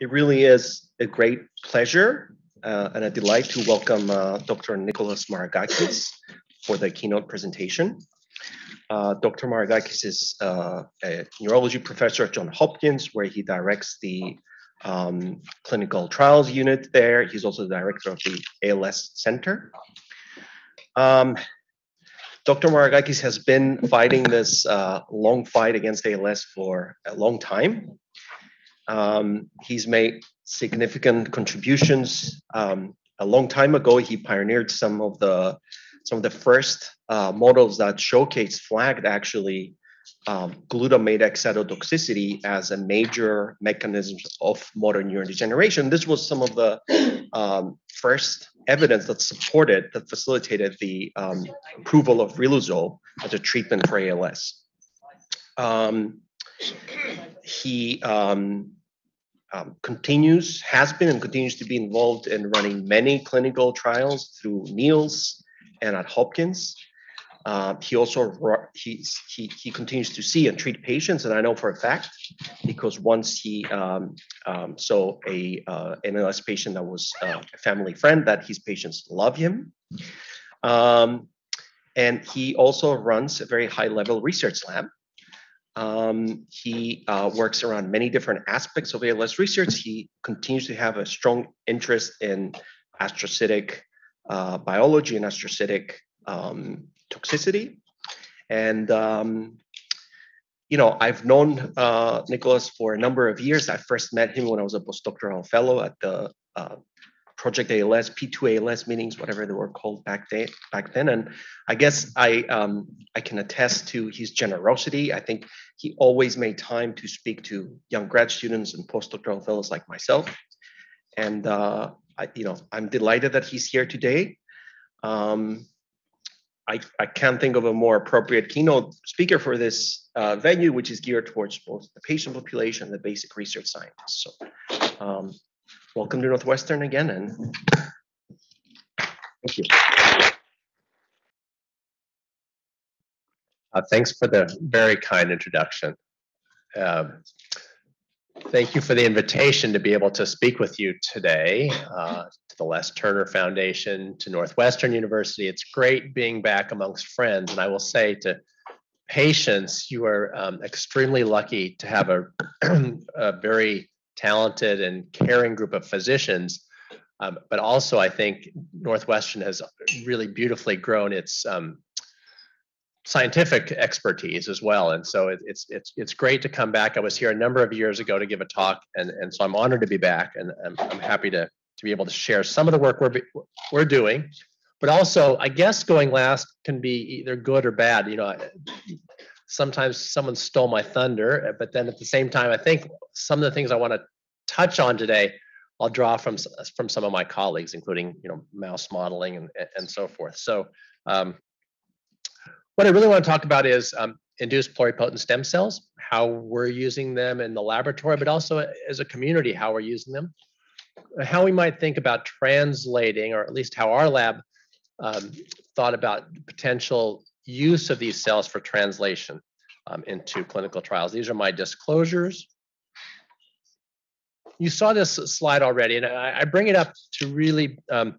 It really is a great pleasure uh, and a delight to welcome uh, Dr. Nicholas Maragakis for the keynote presentation. Uh, Dr. Maragakis is uh, a neurology professor at Johns Hopkins, where he directs the um, clinical trials unit there. He's also the director of the ALS Center. Um, Dr. Maragakis has been fighting this uh, long fight against ALS for a long time. Um, he's made significant contributions. Um, a long time ago, he pioneered some of the some of the first uh, models that showcase flagged actually um, glutamate excitotoxicity as a major mechanism of motor neuron degeneration. This was some of the um, first evidence that supported, that facilitated the um, approval of riluzole as a treatment for ALS. Um, he um, continues, has been and continues to be involved in running many clinical trials through NEALS and at Hopkins. Uh, he also he's, he he continues to see and treat patients, and I know for a fact because once he um, um, saw a uh, an ALS patient that was uh, a family friend that his patients love him, um, and he also runs a very high level research lab um, he uh, works around many different aspects of ALS research. He continues to have a strong interest in astrocytic uh, biology and astrocytic um, toxicity. And, um, you know, I've known uh, Nicholas for a number of years. I first met him when I was a postdoctoral fellow at the uh, Project ALS, P2 ALS meetings, whatever they were called back then. Back then, and I guess I um, I can attest to his generosity. I think he always made time to speak to young grad students and postdoctoral fellows like myself. And uh, I, you know, I'm delighted that he's here today. Um, I, I can't think of a more appropriate keynote speaker for this uh, venue, which is geared towards both the patient population and the basic research scientists. So um, welcome to Northwestern again, and thank you. Uh, thanks for the very kind introduction. Um, thank you for the invitation to be able to speak with you today, uh, to the Les Turner Foundation, to Northwestern University. It's great being back amongst friends, and I will say to patients, you are um, extremely lucky to have a, a very talented and caring group of physicians. Um, but also, I think Northwestern has really beautifully grown its um, scientific expertise as well. And so it, it's it's it's great to come back. I was here a number of years ago to give a talk, and and so I'm honored to be back, and I'm, I'm happy to to be able to share some of the work we're we're doing. But also, I guess going last can be either good or bad. You know, sometimes someone stole my thunder, but then at the same time, I think some of the things I want to touch on today, I'll draw from from some of my colleagues, including you know mouse modeling and and so forth. So um, what I really want to talk about is um, induced pluripotent stem cells, how we're using them in the laboratory, but also as a community, how we're using them, how we might think about translating, or at least how our lab um, thought about potential use of these cells for translation um, into clinical trials. These are my disclosures. You saw this slide already, and I, I bring it up to really um,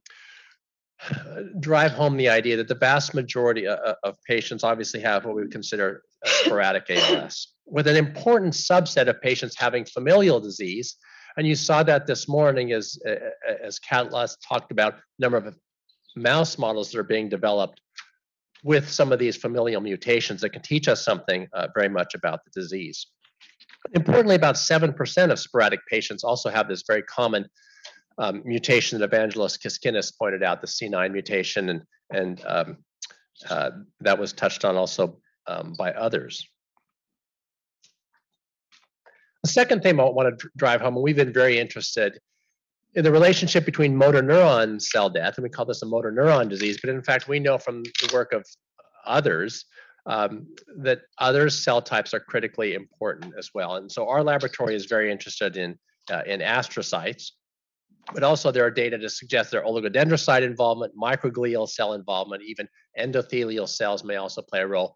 drive home the idea that the vast majority of, of patients obviously have what we would consider uh, sporadic ALS, with an important subset of patients having familial disease. And you saw that this morning as, as Katla talked about number of mouse models that are being developed with some of these familial mutations that can teach us something uh, very much about the disease. Importantly, about 7% of sporadic patients also have this very common um, mutation that Evangelos Kiskinis pointed out, the C9 mutation, and, and um, uh, that was touched on also um, by others. The second thing I want to drive home, and we've been very interested in the relationship between motor neuron cell death, and we call this a motor neuron disease, but in fact, we know from the work of others um, that other cell types are critically important as well. And so our laboratory is very interested in, uh, in astrocytes, but also there are data to suggest there are oligodendrocyte involvement, microglial cell involvement, even endothelial cells may also play a role.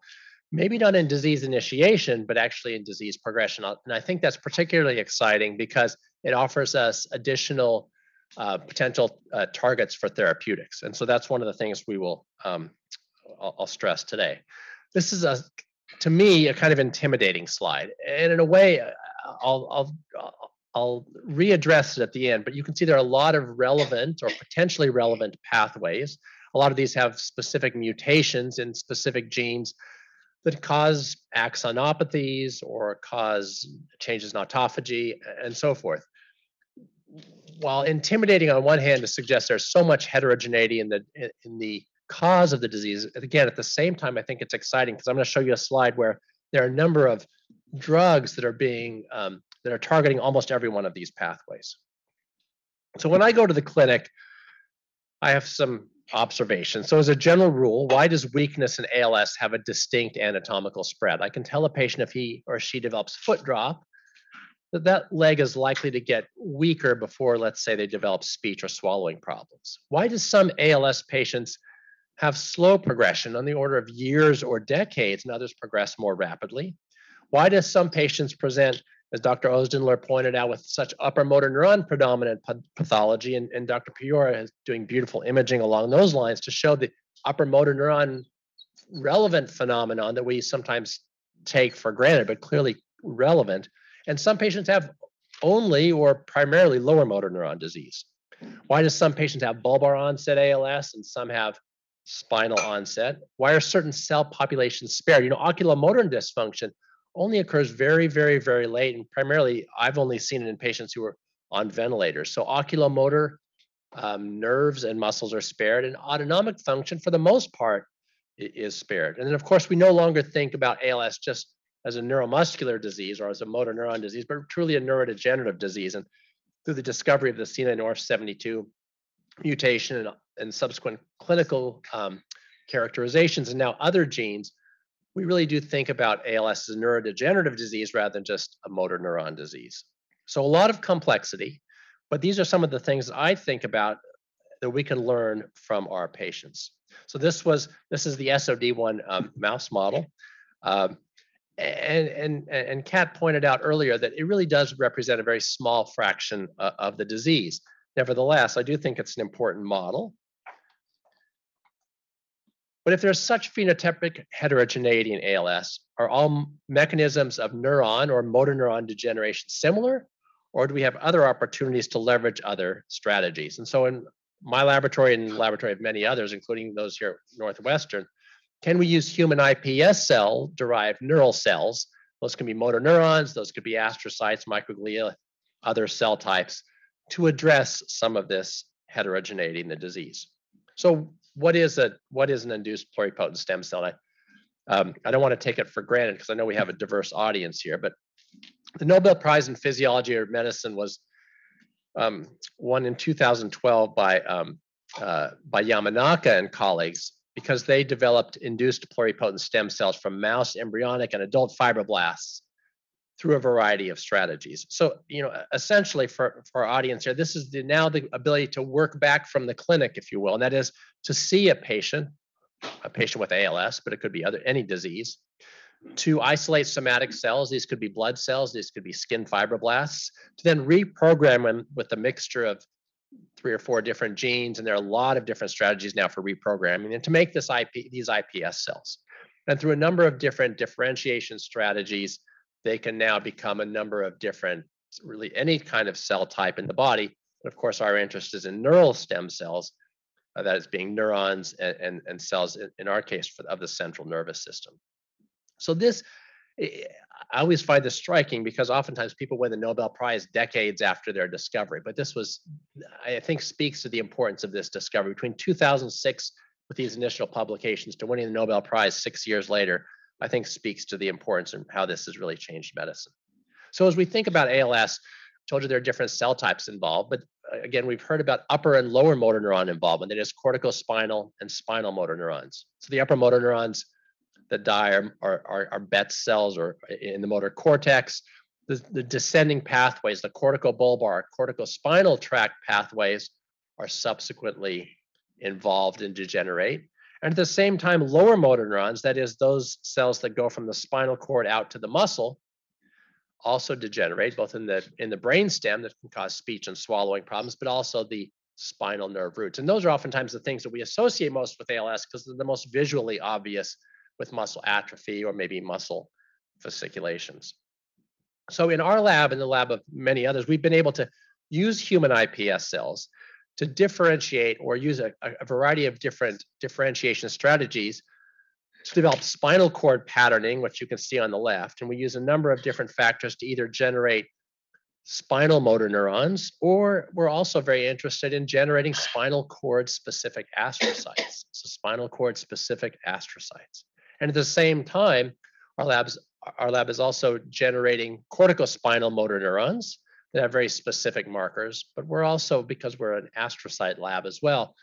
Maybe not in disease initiation, but actually in disease progression. And I think that's particularly exciting because it offers us additional uh, potential uh, targets for therapeutics. And so that's one of the things we will, um, I'll, I'll stress today. This is a, to me, a kind of intimidating slide. And in a way, uh, I'll, I'll, I'll readdress it at the end, but you can see there are a lot of relevant or potentially relevant pathways. A lot of these have specific mutations in specific genes that cause axonopathies or cause changes in autophagy and so forth while intimidating on one hand to suggest there's so much heterogeneity in the in the cause of the disease, again, at the same time, I think it's exciting because I'm going to show you a slide where there are a number of drugs that are being um, that are targeting almost every one of these pathways. So when I go to the clinic, I have some observations. So as a general rule, why does weakness in ALS have a distinct anatomical spread? I can tell a patient if he or she develops foot drop that that leg is likely to get weaker before, let's say, they develop speech or swallowing problems. Why do some ALS patients have slow progression on the order of years or decades, and others progress more rapidly? Why do some patients present, as Dr. Ozdinler pointed out, with such upper motor neuron predominant pathology, and, and Dr. Pioro is doing beautiful imaging along those lines to show the upper motor neuron relevant phenomenon that we sometimes take for granted, but clearly relevant and some patients have only or primarily lower motor neuron disease. Why do some patients have bulbar onset ALS and some have spinal onset? Why are certain cell populations spared? You know, oculomotor dysfunction only occurs very, very, very late, and primarily I've only seen it in patients who are on ventilators. So oculomotor um, nerves and muscles are spared, and autonomic function, for the most part, is spared. And then, of course, we no longer think about ALS just as a neuromuscular disease or as a motor neuron disease, but truly a neurodegenerative disease. And through the discovery of the C9orf72 mutation and, and subsequent clinical um, characterizations and now other genes, we really do think about ALS as a neurodegenerative disease rather than just a motor neuron disease. So a lot of complexity, but these are some of the things I think about that we can learn from our patients. So this was this is the SOD1 um, mouse model. Um, and and and Kat pointed out earlier that it really does represent a very small fraction uh, of the disease. Nevertheless, I do think it's an important model. But if there's such phenotypic heterogeneity in ALS, are all mechanisms of neuron or motor neuron degeneration similar, or do we have other opportunities to leverage other strategies? And so in my laboratory and the laboratory of many others, including those here at Northwestern, can we use human iPS cell derived neural cells? Those can be motor neurons, those could be astrocytes, microglia, other cell types to address some of this heterogeneity in the disease. So what is a what is an induced pluripotent stem cell? I, um, I don't want to take it for granted because I know we have a diverse audience here, but the Nobel Prize in Physiology or Medicine was um, won in 2012 by um, uh, by Yamanaka and colleagues because they developed induced pluripotent stem cells from mouse embryonic and adult fibroblasts through a variety of strategies. So, you know, essentially for, for our audience here, this is the, now the ability to work back from the clinic, if you will, and that is to see a patient, a patient with ALS, but it could be other any disease, to isolate somatic cells. These could be blood cells, these could be skin fibroblasts, to then reprogram them with a mixture of three or four different genes, and there are a lot of different strategies now for reprogramming and to make this IP, these IPS cells. And through a number of different differentiation strategies, they can now become a number of different, really any kind of cell type in the body. But of course, our interest is in neural stem cells, uh, that is being neurons and, and, and cells, in, in our case, for, of the central nervous system. So this I always find this striking because oftentimes people win the Nobel Prize decades after their discovery. But this was, I think, speaks to the importance of this discovery. Between 2006 with these initial publications to winning the Nobel Prize six years later, I think speaks to the importance and how this has really changed medicine. So as we think about ALS, I told you there are different cell types involved, but uh, again, we've heard about upper and lower motor neuron involvement. That is corticospinal and spinal motor neurons. So the upper motor neurons that die are, are, are Betz cells or in the motor cortex. The, the descending pathways, the corticobulbar, corticospinal tract pathways are subsequently involved and degenerate. And at the same time, lower motor neurons, that is, those cells that go from the spinal cord out to the muscle, also degenerate both in the in the brain stem that can cause speech and swallowing problems, but also the spinal nerve roots. And those are oftentimes the things that we associate most with ALS because they're the most visually obvious with muscle atrophy or maybe muscle fasciculations. So in our lab in the lab of many others, we've been able to use human iPS cells to differentiate or use a, a variety of different differentiation strategies to develop spinal cord patterning, which you can see on the left. And we use a number of different factors to either generate spinal motor neurons, or we're also very interested in generating spinal cord specific astrocytes. So spinal cord specific astrocytes. And at the same time, our labs our lab is also generating corticospinal motor neurons that have very specific markers, but we're also, because we're an astrocyte lab as well,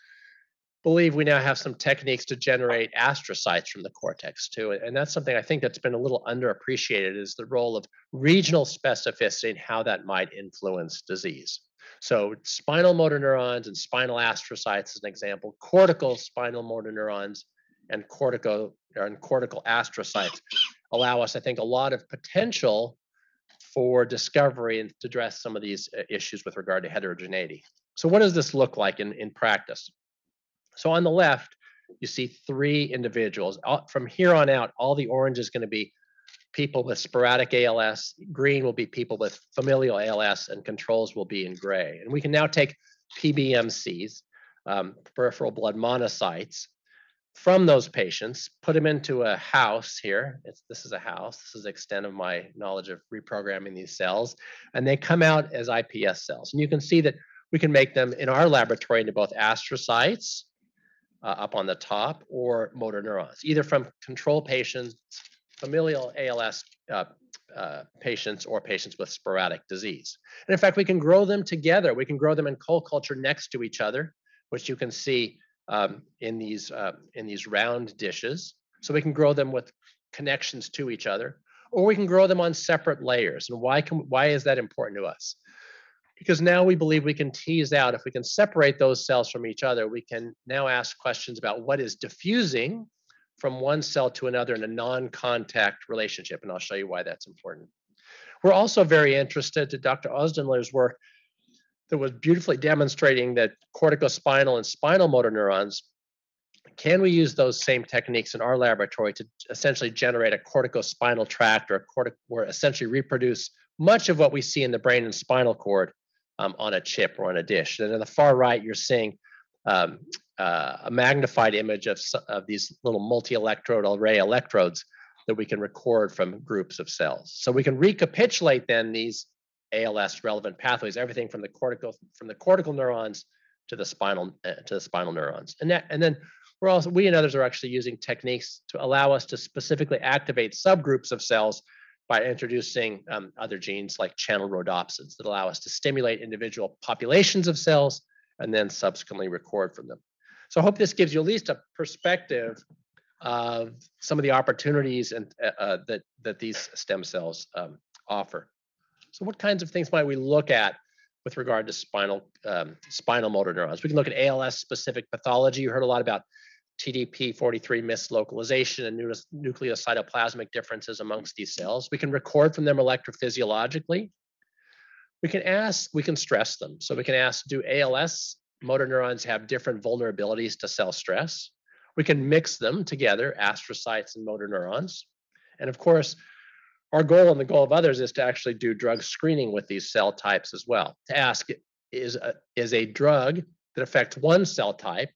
believe we now have some techniques to generate astrocytes from the cortex too. And that's something I think that's been a little underappreciated is the role of regional specificity and how that might influence disease. So spinal motor neurons and spinal astrocytes as an example, cortical spinal motor neurons and cortical and cortical astrocytes allow us, I think, a lot of potential for discovery and to address some of these uh, issues with regard to heterogeneity. So what does this look like in, in practice? So on the left, you see three individuals. From here on out, all the orange is going to be people with sporadic ALS, green will be people with familial ALS, and controls will be in gray. And we can now take PBMCs, um, peripheral blood monocytes, from those patients, put them into a house here. It's, this is a house. This is the extent of my knowledge of reprogramming these cells. And they come out as iPS cells. And you can see that we can make them in our laboratory into both astrocytes uh, up on the top or motor neurons, either from control patients, familial ALS uh, uh, patients, or patients with sporadic disease. And in fact, we can grow them together. We can grow them in co-culture next to each other, which you can see um, in these uh, in these round dishes. So we can grow them with connections to each other, or we can grow them on separate layers. And why can why is that important to us? Because now we believe we can tease out if we can separate those cells from each other, we can now ask questions about what is diffusing from one cell to another in a non-contact relationship, and I'll show you why that's important. We're also very interested to Dr. Ozdinler's work that was beautifully demonstrating that corticospinal and spinal motor neurons can we use those same techniques in our laboratory to essentially generate a corticospinal tract or, a cortic- or essentially reproduce much of what we see in the brain and spinal cord um, on a chip or on a dish? And in the far right, you're seeing um, uh, a magnified image of, of these little multi-electrode array electrodes that we can record from groups of cells. So we can recapitulate then these ALS relevant pathways, everything from the cortical from the cortical neurons to the spinal uh, to the spinal neurons. And that and then we're also we and others are actually using techniques to allow us to specifically activate subgroups of cells by introducing um, other genes like channel rhodopsins that allow us to stimulate individual populations of cells and then subsequently record from them. So I hope this gives you at least a perspective of some of the opportunities and uh, uh that that these stem cells um, offer. So what kinds of things might we look at with regard to spinal um, spinal motor neurons? We can look at ALS specific pathology. You heard a lot about TDP43 mislocalization and nucleocytoplasmic differences amongst these cells. We can record from them electrophysiologically. We can ask, we can stress them. So we can ask, do ALS motor neurons have different vulnerabilities to cell stress? We can mix them together, astrocytes and motor neurons. And of course, our goal and the goal of others is to actually do drug screening with these cell types as well. To ask, is a, is a drug that affects one cell type,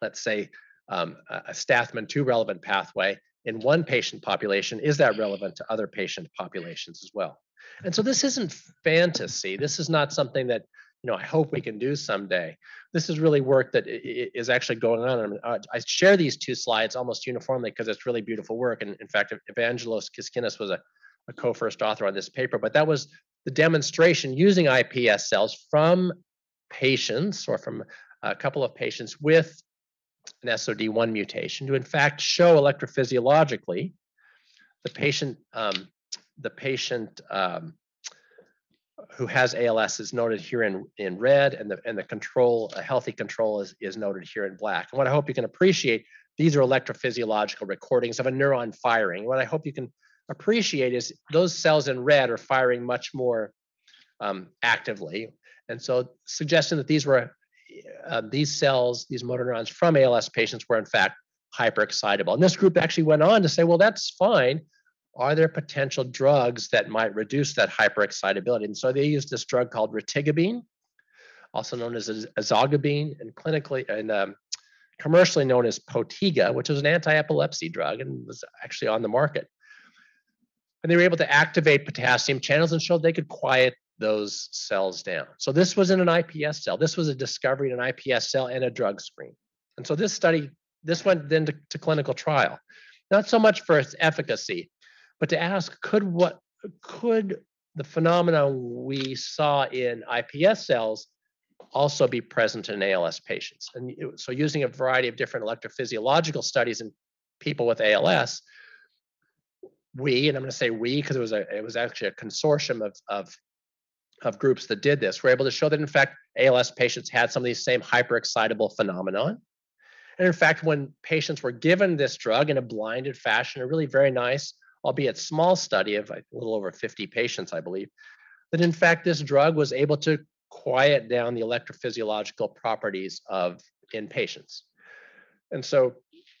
let's say um, a Stathmin2 relevant pathway in one patient population, is that relevant to other patient populations as well? And so this isn't fantasy. This is not something that you know I hope we can do someday. This is really work that is actually going on. Uh, I share these two slides almost uniformly because it's really beautiful work. And in fact, Evangelos Kiskinis was a, a co-first author on this paper, but that was the demonstration using iPS cells from patients or from a couple of patients with an SOD1 mutation to in fact show electrophysiologically the patient um, the patient um, who has ALS is noted here in, in red, and the and the control, a healthy control is, is noted here in black. And what I hope you can appreciate, these are electrophysiological recordings of a neuron firing. What I hope you can appreciate is those cells in red are firing much more um, actively. And so suggesting that these were uh, these cells, these motor neurons from ALS patients were in fact hyperexcitable. And this group actually went on to say, well, that's fine. Are there potential drugs that might reduce that hyperexcitability? And so they used this drug called retigabine, also known as ezogabine, and clinically and um, commercially known as Potiga, which was an anti-epilepsy drug and was actually on the market. And they were able to activate potassium channels and showed they could quiet those cells down. So this was in an IPS cell. This was a discovery in an IPS cell and a drug screen. And so this study, this went then to, to clinical trial. Not so much for its efficacy, but to ask, could what could the phenomenon we saw in IPS cells also be present in ALS patients? And so using a variety of different electrophysiological studies in people with ALS, we, and I'm going to say we because it was a it was actually a consortium of, of of groups that did this were able to show that in fact ALS patients had some of these same hyperexcitable phenomenon. And in fact, when patients were given this drug in a blinded fashion, a really very nice, albeit small study of a little over 50 patients, I believe, that in fact this drug was able to quiet down the electrophysiological properties of in patients. And so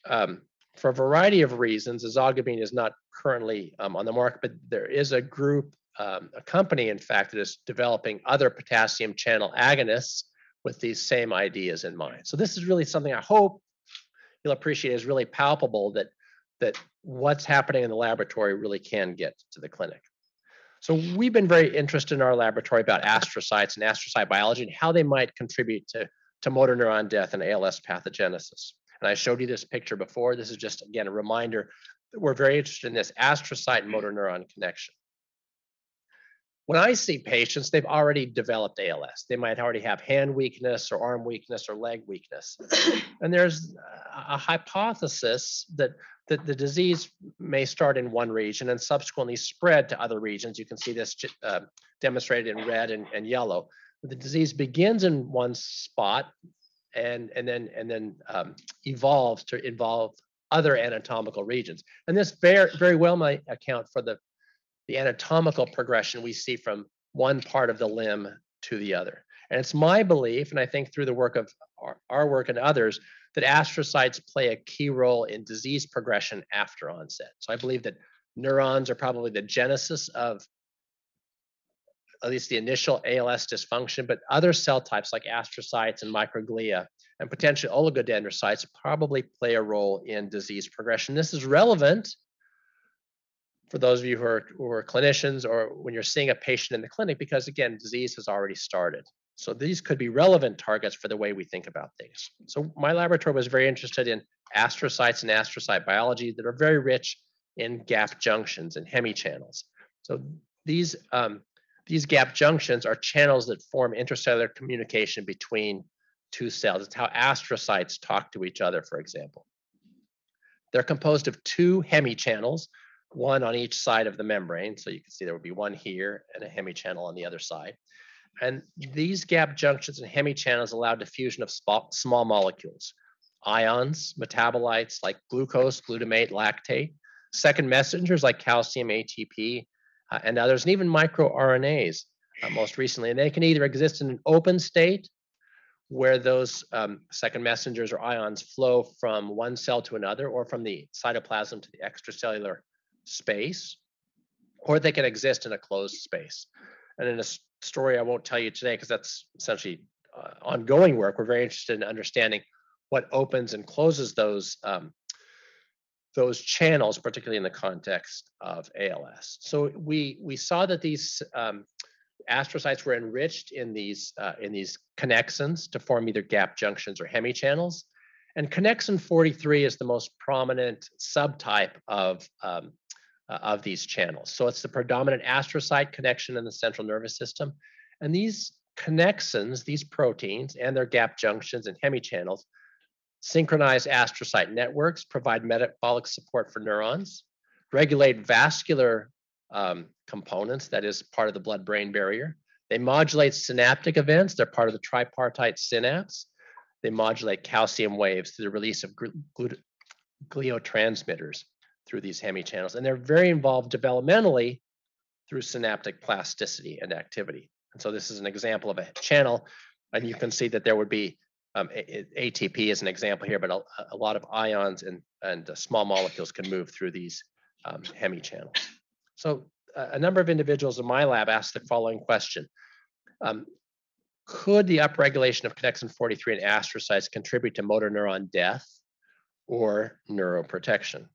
um, for a variety of reasons, ezogabine is not currently um, on the market, but there is a group um, a company, in fact, that is developing other potassium channel agonists with these same ideas in mind. So this is really something I hope you'll appreciate is really palpable that that what's happening in the laboratory really can get to the clinic. So we've been very interested in our laboratory about astrocytes and astrocyte biology and how they might contribute to, to motor neuron death and ALS pathogenesis. And I showed you this picture before. This is just, again, a reminder that we're very interested in this astrocyte motor neuron connection. When I see patients, they've already developed ALS. They might already have hand weakness or arm weakness or leg weakness. And there's a hypothesis that, that the disease may start in one region and subsequently spread to other regions. You can see this uh, demonstrated in red and, and yellow. The disease begins in one spot and, and then, and then um, evolves to involve other anatomical regions. And this very, very well might account for the the anatomical progression we see from one part of the limb to the other. And it's my belief, and I think through the work of our, our work and others, that astrocytes play a key role in disease progression after onset. So I believe that neurons are probably the genesis of at least the initial ALS dysfunction, but other cell types like astrocytes and microglia and potentially oligodendrocytes probably play a role in disease progression. This is relevant for those of you who are, who are clinicians or when you're seeing a patient in the clinic, because again, disease has already started. So these could be relevant targets for the way we think about things. So my laboratory was very interested in astrocytes and astrocyte biology that are very rich in gap junctions and hemichannels. So these um, these gap junctions are channels that form intercellular communication between two cells. It's how astrocytes talk to each other, for example. They're composed of two hemichannels, one on each side of the membrane. So you can see there would be one here and a hemichannel on the other side. And these gap junctions and hemichannels allow diffusion of small molecules, ions, metabolites like glucose, glutamate, lactate, second messengers like calcium, ATP, uh, and others, and even microRNAs uh, most recently. And they can either exist in an open state where those um, second messengers or ions flow from one cell to another or from the cytoplasm to the extracellular space, or they can exist in a closed space. And in a story I won't tell you today, because that's essentially uh, ongoing work, we're very interested in understanding what opens and closes those um, those channels, particularly in the context of ALS. So we we saw that these um, astrocytes were enriched in these uh, in these connexins to form either gap junctions or hemichannels. And connexin 43 is the most prominent subtype of um, uh, of these channels. So it's the predominant astrocyte connection in the central nervous system. And these connexins, these proteins and their gap junctions and hemichannels synchronize astrocyte networks, provide metabolic support for neurons, regulate vascular um, components, that is part of the blood-brain barrier. They modulate synaptic events, they're part of the tripartite synapse. They modulate calcium waves through the release of gliotransmitters through these hemi channels, And they're very involved developmentally through synaptic plasticity and activity. And so this is an example of a channel, and you can see that there would be um, ATP is an example here, but a, a lot of ions and, and uh, small molecules can move through these um, hemichannels. So uh, a number of individuals in my lab asked the following question. Um, could the upregulation of connexin 43 and astrocytes contribute to motor neuron death or neuroprotection?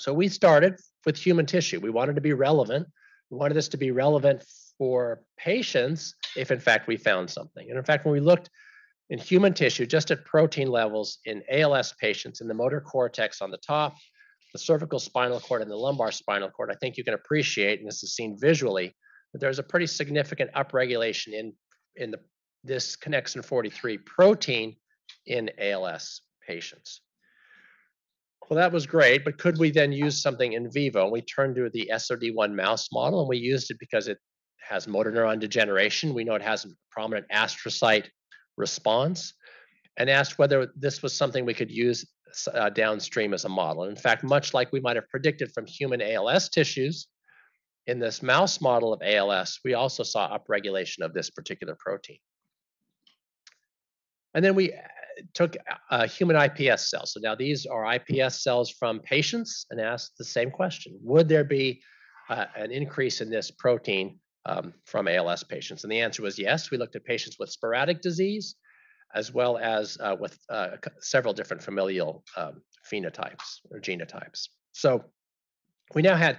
So we started with human tissue. We wanted to be relevant. We wanted this to be relevant for patients if in fact we found something. And in fact, when we looked in human tissue, just at protein levels in ALS patients in the motor cortex on the top, the cervical spinal cord and the lumbar spinal cord, I think you can appreciate, and this is seen visually, that there's a pretty significant upregulation in in the, this connexin 43 protein in ALS patients. Well, that was great, but could we then use something in vivo? And We turned to the SOD1 mouse model and we used it because it has motor neuron degeneration. We know it has a prominent astrocyte response and asked whether this was something we could use uh, downstream as a model. In fact, much like we might have predicted from human ALS tissues, in this mouse model of ALS, we also saw upregulation of this particular protein. And then we took uh, human iPS cells. So now these are iPS cells from patients and asked the same question. Would there be uh, an increase in this protein um, from ALS patients? And the answer was yes. We looked at patients with sporadic disease as well as uh, with uh, several different familial um, phenotypes or genotypes. So we now had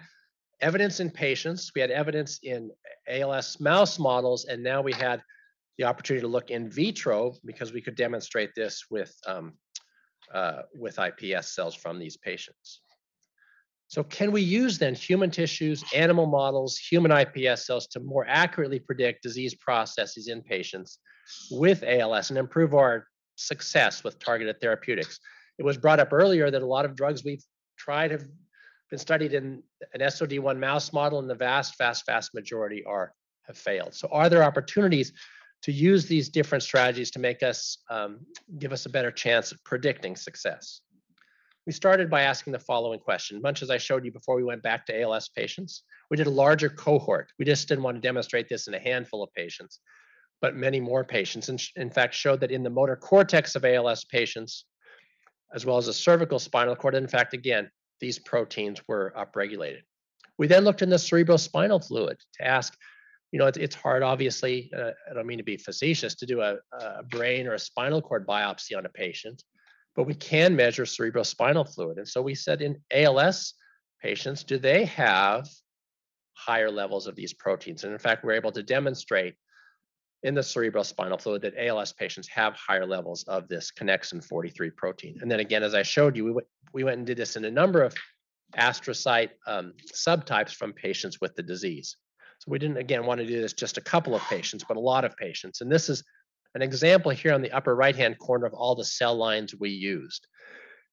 evidence in patients, we had evidence in ALS mouse models, and now we had the opportunity to look in vitro because we could demonstrate this with, um, uh, with iPS cells from these patients. So can we use then human tissues, animal models, human iPS cells to more accurately predict disease processes in patients with ALS and improve our success with targeted therapeutics? It was brought up earlier that a lot of drugs we've tried have been studied in an SOD1 mouse model, and the vast, vast, vast majority are have failed. So, are there opportunities to use these different strategies to make us um, give us a better chance of predicting success? We started by asking the following question. Much as I showed you before we went back to ALS patients, we did a larger cohort. We just didn't want to demonstrate this in a handful of patients, but many more patients. And in fact, showed that in the motor cortex of ALS patients, as well as the cervical spinal cord, in fact, again, these proteins were upregulated. We then looked in the cerebrospinal fluid to ask, you know, it's, it's hard, obviously, uh, I don't mean to be facetious, to do a, a brain or a spinal cord biopsy on a patient, but we can measure cerebrospinal fluid. And so we said in ALS patients, do they have higher levels of these proteins? And in fact, we're able to demonstrate in the cerebrospinal fluid that ALS patients have higher levels of this connexin 43 protein. And then again, as I showed you, we, went, we went and did this in a number of astrocyte um, subtypes from patients with the disease. So we didn't, again, want to do this just a couple of patients, but a lot of patients. And this is an example here on the upper right-hand corner of all the cell lines we used.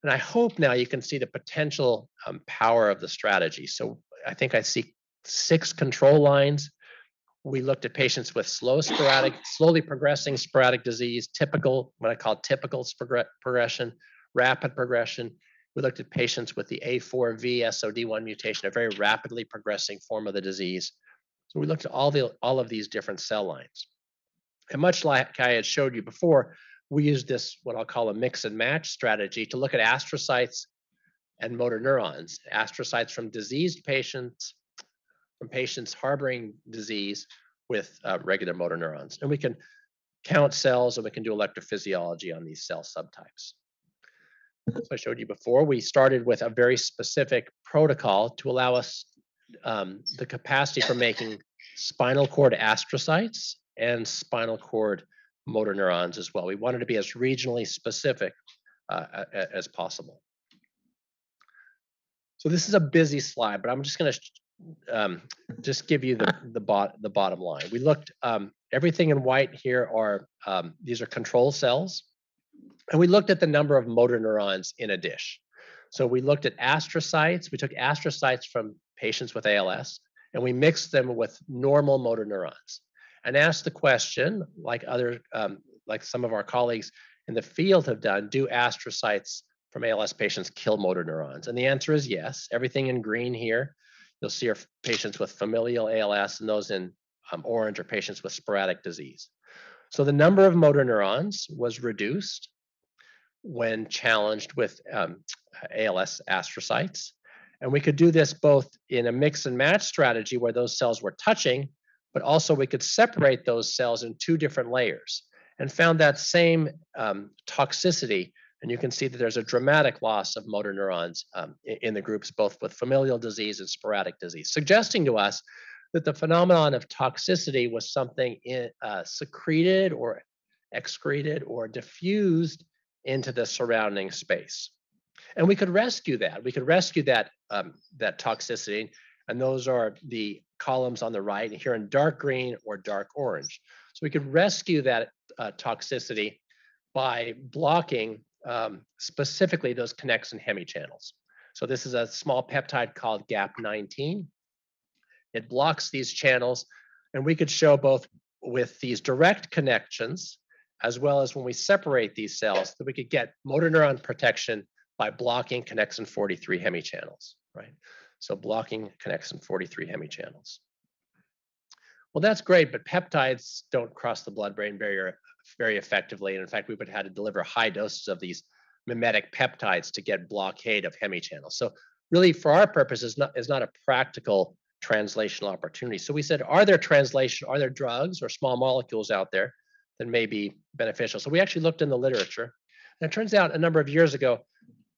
And I hope now you can see the potential um, power of the strategy. So I think I see six control lines we looked at patients with slow sporadic, slowly progressing sporadic disease, typical, what I call typical progression, rapid progression. We looked at patients with the A4V SOD1 mutation, a very rapidly progressing form of the disease. So we looked at all the all of these different cell lines. And much like I had showed you before, we used this what I'll call a mix and match strategy to look at astrocytes and motor neurons, astrocytes from diseased patients from patients harboring disease with uh, regular motor neurons. And we can count cells and we can do electrophysiology on these cell subtypes. So I showed you before, we started with a very specific protocol to allow us um, the capacity for making spinal cord astrocytes and spinal cord motor neurons as well. We wanted to be as regionally specific uh, as possible. So this is a busy slide, but I'm just going to um, just give you the the, bot, the bottom line. We looked um, everything in white here are um, these are control cells, and we looked at the number of motor neurons in a dish. So we looked at astrocytes. We took astrocytes from patients with ALS, and we mixed them with normal motor neurons, and asked the question, like other um, like some of our colleagues in the field have done, do astrocytes from ALS patients kill motor neurons? And the answer is yes. Everything in green here, you'll see are patients with familial ALS, and those in um, orange are patients with sporadic disease. So the number of motor neurons was reduced when challenged with um, ALS astrocytes. And we could do this both in a mix and match strategy where those cells were touching, but also we could separate those cells in two different layers and found that same um, toxicity. And you can see that there's a dramatic loss of motor neurons um, in the groups, both with familial disease and sporadic disease, suggesting to us that the phenomenon of toxicity was something in, uh, secreted or excreted or diffused into the surrounding space. And we could rescue that. We could rescue that, um, that toxicity. And those are the columns on the right here in dark green or dark orange. So we could rescue that uh, toxicity by blocking um, specifically those connexin hemichannels. So this is a small peptide called GAP19. It blocks these channels, and we could show both with these direct connections, as well as when we separate these cells, that we could get motor neuron protection by blocking connexin 43 hemichannels, right? So blocking connexin 43 hemichannels. Well, that's great, but peptides don't cross the blood-brain barrier very effectively. And in fact, we would have had to deliver high doses of these mimetic peptides to get blockade of hemichannels. So really, for our purposes, not, is not a practical translational opportunity. So we said, are there translation, are there drugs or small molecules out there that may be beneficial? So we actually looked in the literature. And it turns out a number of years ago,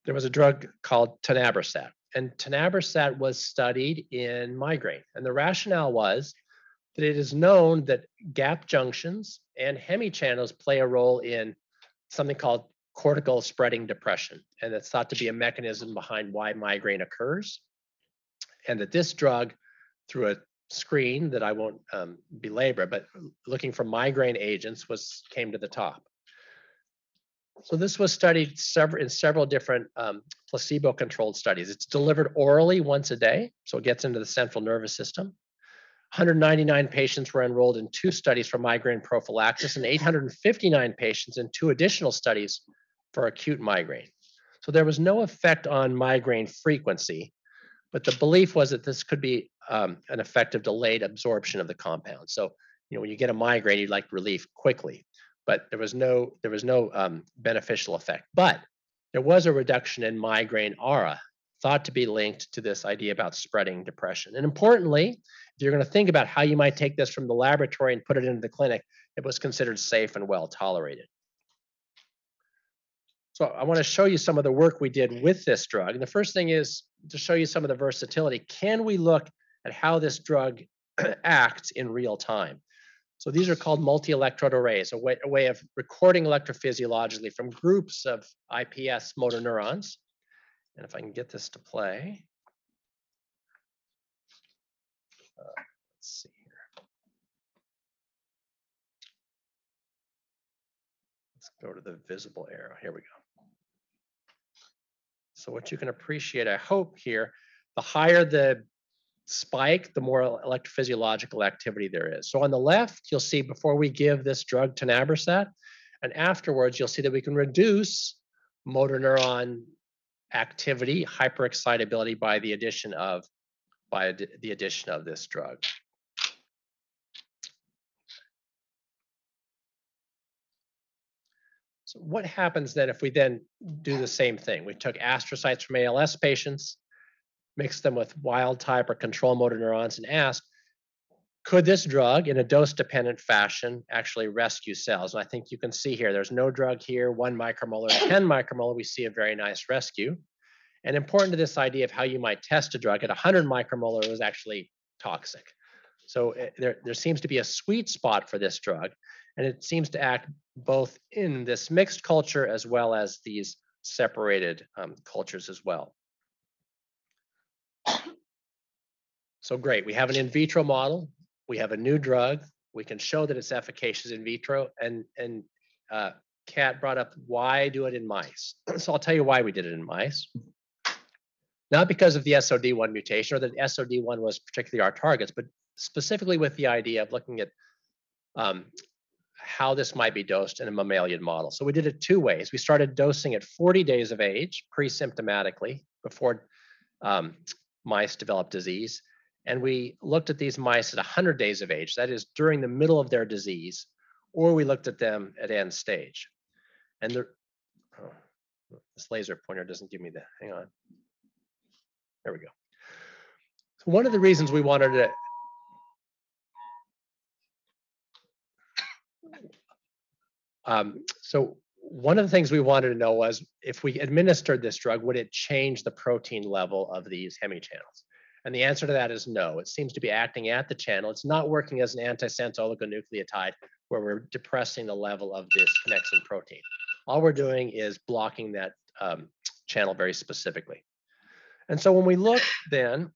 there was a drug called tonabersat. And tonabersat was studied in migraine. And the rationale was that it is known that gap junctions and hemichannels play a role in something called cortical spreading depression. And it's thought to be a mechanism behind why migraine occurs. And that this drug, through a screen that I won't um, belabor, but looking for migraine agents was came to the top. So this was studied several, in several different um, placebo-controlled studies. It's delivered orally once a day, so it gets into the central nervous system. 199 patients were enrolled in two studies for migraine prophylaxis and 859 patients in two additional studies for acute migraine. So there was no effect on migraine frequency, but the belief was that this could be um, an effective delayed absorption of the compound. So, you know, when you get a migraine, you'd like relief quickly, but there was no there was no um, beneficial effect. But there was a reduction in migraine aura, thought to be linked to this idea about spreading depression. And importantly, if you're going to think about how you might take this from the laboratory and put it into the clinic, it was considered safe and well tolerated. So I want to show you some of the work we did with this drug. And the first thing is to show you some of the versatility. Can we look at how this drug acts in real time? So these are called multi-electrode arrays, a way, a way of recording electrophysiologically from groups of IPS motor neurons. And if I can get this to play. Uh, let's see here. Let's go to the visible arrow. Here we go. So what you can appreciate, I hope here, the higher the spike, the more electrophysiological activity there is. So on the left, you'll see before we give this drug tonabersat, and afterwards, you'll see that we can reduce motor neuron activity, hyperexcitability by the addition of by the addition of this drug. So what happens then if we then do the same thing? We took astrocytes from ALS patients, mixed them with wild type or control motor neurons and ask, could this drug in a dose dependent fashion actually rescue cells? And I think you can see here, there's no drug here, one micromolar, 10 micromolar, we see a very nice rescue. And important to this idea of how you might test a drug at 100 micromolar it was actually toxic. So eh, there, there seems to be a sweet spot for this drug and it seems to act both in this mixed culture as well as these separated um, cultures as well. So great, we have an in vitro model, we have a new drug, we can show that it's efficacious in vitro, and and uh, Kat brought up why do it in mice. so I'll tell you why we did it in mice. Not because of the SOD1 mutation or that SOD1 was particularly our targets, but specifically with the idea of looking at um, how this might be dosed in a mammalian model. So we did it two ways. We started dosing at 40 days of age, pre-symptomatically, before um, mice developed disease. And we looked at these mice at 100 days of age, that is during the middle of their disease, or we looked at them at end stage. And the, oh, this laser pointer doesn't give me the, hang on. There we go. So one of the reasons we wanted to um, so one of the things we wanted to know was if we administered this drug, would it change the protein level of these hemichannels? And the answer to that is no. It seems to be acting at the channel. It's not working as an antisense oligonucleotide where we're depressing the level of this connexin protein. All we're doing is blocking that um, channel very specifically. And so when we look then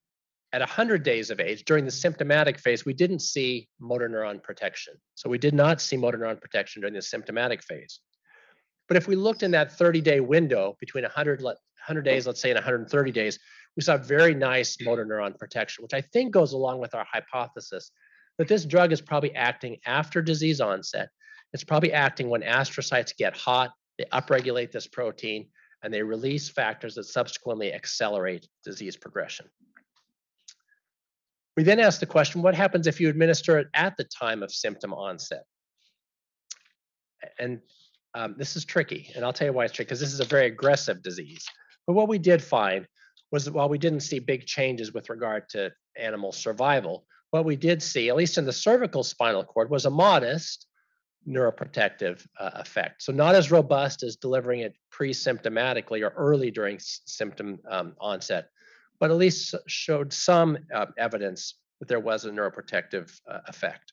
at 100 days of age, during the symptomatic phase, we didn't see motor neuron protection. So we did not see motor neuron protection during the symptomatic phase. But if we looked in that 30 day window between 100, 100 days, let's say, and 130 days, we saw very nice motor neuron protection, which I think goes along with our hypothesis that this drug is probably acting after disease onset. It's probably acting when astrocytes get hot, they upregulate this protein, and they release factors that subsequently accelerate disease progression. We then ask the question, what happens if you administer it at the time of symptom onset? And um, this is tricky, and I'll tell you why it's tricky, because this is a very aggressive disease. But what we did find was that while we didn't see big changes with regard to animal survival, what we did see, at least in the cervical spinal cord, was a modest neuroprotective uh, effect. So not as robust as delivering it pre-symptomatically or early during symptom um, onset, but at least showed some uh, evidence that there was a neuroprotective uh, effect.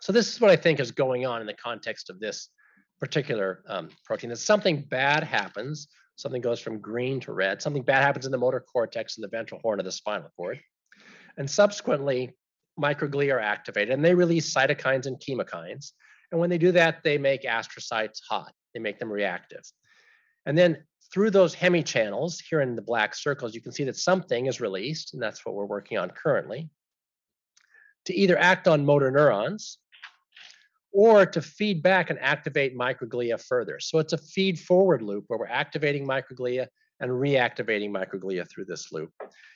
So this is what I think is going on in the context of this particular um, protein. That something bad happens, something goes from green to red, something bad happens in the motor cortex and the ventral horn of the spinal cord, and subsequently microglia are activated and they release cytokines and chemokines. And when they do that, they make astrocytes hot. They make them reactive. And then through those hemichannels here in the black circles, you can see that something is released, and that's what we're working on currently, to either act on motor neurons or to feed back and activate microglia further. So it's a feed forward loop where we're activating microglia and reactivating microglia through this loop.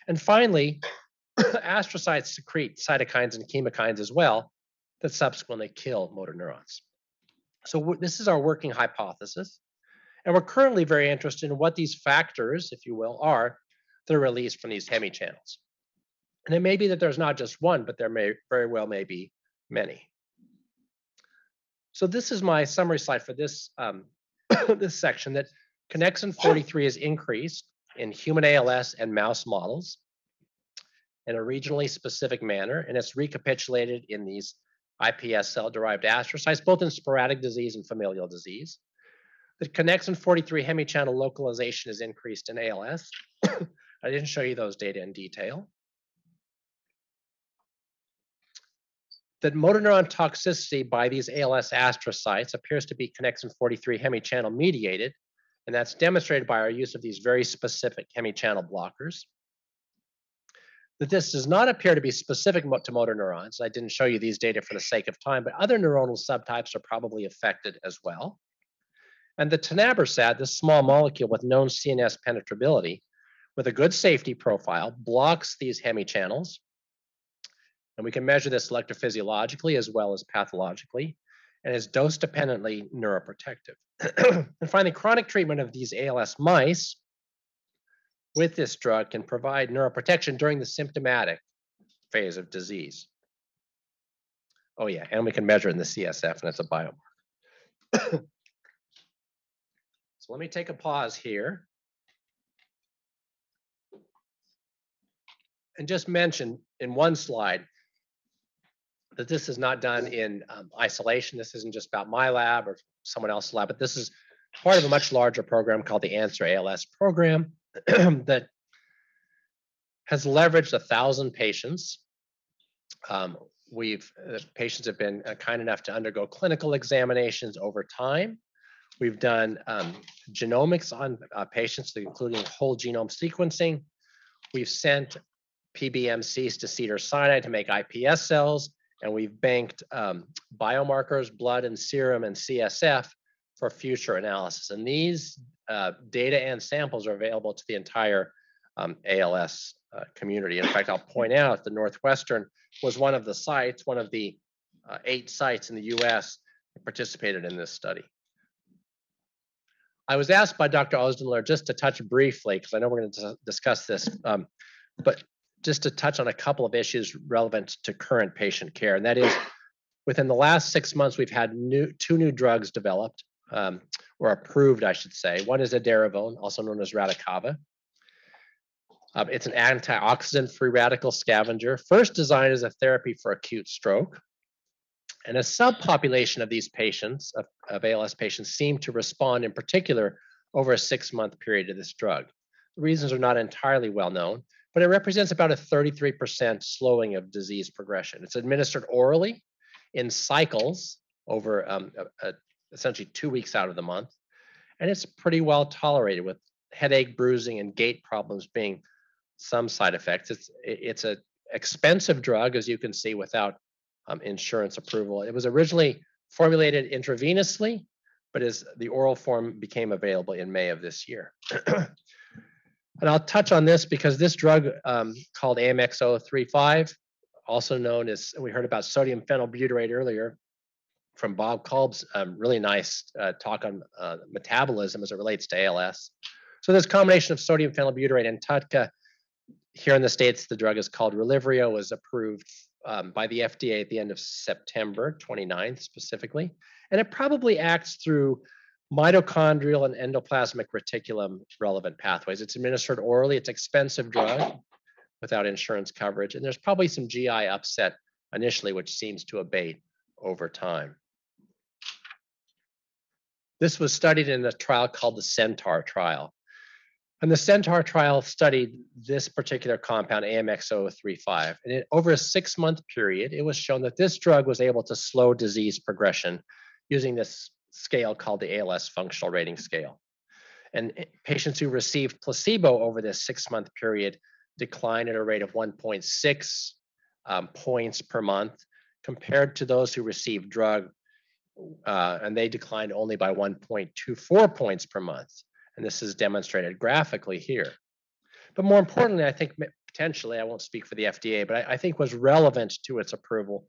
And finally, astrocytes secrete cytokines and chemokines as well that subsequently kill motor neurons. So this is our working hypothesis. And we're currently very interested in what these factors, if you will, are that are released from these hemichannels. And it may be that there's not just one, but there may very well may be many. So this is my summary slide for this, um, this section that connexin 43 is increased in human ALS and mouse models in a regionally specific manner, and it's recapitulated in these iPS cell-derived astrocytes, both in sporadic disease and familial disease. The connexin 43 hemichannel localization is increased in ALS. I didn't show you those data in detail. That motor neuron toxicity by these ALS astrocytes appears to be connexin 43 hemichannel mediated, and that's demonstrated by our use of these very specific hemichannel blockers. That this does not appear to be specific to motor neurons. I didn't show you these data for the sake of time, but other neuronal subtypes are probably affected as well. And the tonabersat, this small molecule with known CNS penetrability, with a good safety profile, blocks these hemichannels. And we can measure this electrophysiologically as well as pathologically, and is dose dependently neuroprotective. and finally, chronic treatment of these ALS mice with this drug can provide neuroprotection during the symptomatic phase of disease. Oh, yeah, and we can measure it in the CSF, and it's a biomarker. So let me take a pause here. And just mention in one slide that this is not done in um, isolation. This isn't just about my lab or someone else's lab, but this is part of a much larger program called the Answer ALS program that has leveraged a thousand patients. Um, we've uh, patients have been uh, kind enough to undergo clinical examinations over time. We've done um, genomics on uh, patients, including whole genome sequencing. We've sent PBMCs to Cedar Sinai to make iPS cells, and we've banked um, biomarkers, blood and serum and CSF for future analysis. And these uh, data and samples are available to the entire um, ALS uh, community. In fact, I'll point out the Northwestern was one of the sites, one of the uh, eight sites in the US that participated in this study. I was asked by Dr. Ozdinler just to touch briefly, because I know we're going to discuss this, um, but just to touch on a couple of issues relevant to current patient care. And that is, within the last six months, we've had new, two new drugs developed, um, or approved, I should say. One is edaravone, also known as Radicava. Um, it's an antioxidant free radical scavenger, first designed as a therapy for acute stroke. And a subpopulation of these patients, of, of ALS patients, seem to respond in particular over a six month period to this drug. The reasons are not entirely well known, but it represents about a 33% slowing of disease progression. It's administered orally in cycles over um, a, a, essentially two weeks out of the month, and it's pretty well tolerated with headache, bruising, and gait problems being some side effects. It's it's a expensive drug, as you can see, without um, insurance approval. It was originally formulated intravenously, but as the oral form became available in May of this year. and I'll touch on this because this drug um, called AMX035, also known as, we heard about sodium phenylbutyrate earlier from Bob Kolb's um, really nice uh, talk on uh, metabolism as it relates to ALS. So this combination of sodium phenylbutyrate and TUDCA here in the States, the drug is called Relyvrio, was approved um, by the FDA at the end of September 29th specifically. And it probably acts through mitochondrial and endoplasmic reticulum relevant pathways. It's administered orally, it's expensive drug without insurance coverage. And there's probably some GI upset initially, which seems to abate over time. This was studied in a trial called the Centaur trial. And the Centaur trial studied this particular compound, AMX0035. And it, over a six month period, it was shown that this drug was able to slow disease progression using this scale called the ALS functional rating scale. And patients who received placebo over this six month period declined at a rate of 1.6 um, points per month compared to those who received drug, uh, and they declined only by 1.24 points per month. And this is demonstrated graphically here. But more importantly, I think potentially, I won't speak for the FDA, but I, I think was relevant to its approval